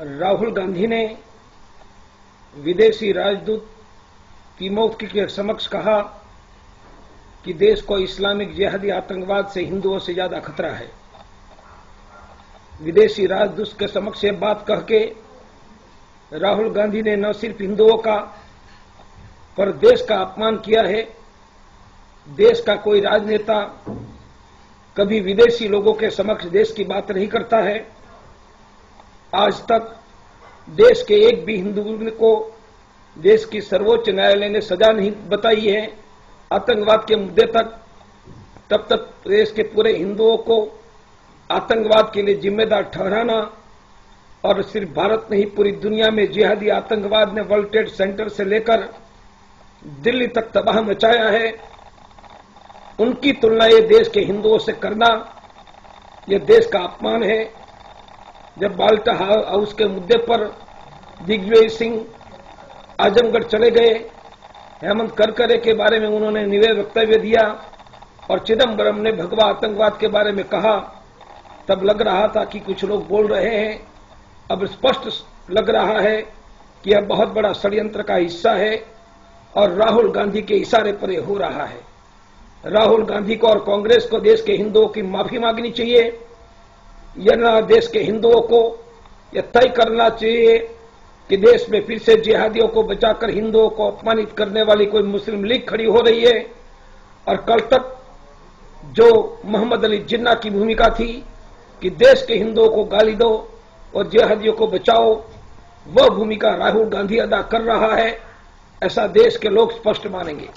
राहुल गांधी ने विदेशी राजदूत तिमोथी के समक्ष कहा कि देश को इस्लामिक जिहादी आतंकवाद से हिंदुओं से ज़्यादा खतरा है। विदेशी राजदूत के समक्ष ये बात कह के राहुल गांधी ने न सिर्फ़ हिंदुओं का, पर देश का अपमान किया है। देश का कोई राजनेता कभी विदेशी लोगों के समक्ष देश की बात नहीं करता है। आज तक देश के एक भी हिंदू को देश की सर्वोच्च न्यायालय ने सजा नहीं बताई है। आतंकवाद के मुद्दे तक, तब तक देश के पूरे हिंदुओं को आतंकवाद के लिए जिम्मेदार ठहराना और सिर्फ़ भारत नहीं, पूरी दुनिया में जिहादी आतंकवाद ने वर्ल्ड ट्रेड सेंटर से लेकर दिल्ली तक तबाह मचाया है। उनकी तुलना ये देश के हिंदुओं से करना, ये देश का अपमान है। जब बाल्टा हाउस के मुद्दे पर दिग्विजय सिंह आजमगढ़ चले गए, हेमंत करकरे के बारे में उन्होंने निवेद वक्तव्य दिया और चिदम्बरम ने भगवा आतंकवाद के बारे में कहा। तब लग रहा था कि कुछ लोग बोल रहे हैं। अब स्पष्ट लग रहा है कि यह बहुत बड़ा षड्यंत्र का हिस्सा है और राहुल गांधी के इशारे पर हो रहा है। राहुल गांधी को और कांग्रेस को देश के हिंदुओं की माफ़ी मांगनी चाहिए। या देश के हिंदुओं को यह तय करना चाहिए कि देश में फिर से जिहादियों को बचाकर हिंदुओं को अपमानित करने वाली कोई मुस्लिम लीग खड़ी हो रही है। और कल तक जो मोहम्मद अली जिन्ना की भूमिका थी कि देश के हिंदुओं को गाली दो और जिहादियों को बचाओ, वह भूमिका राहुल गांधी अदा कर रहा है, ऐसा देश के लोग स्पष्ट मानेंगे।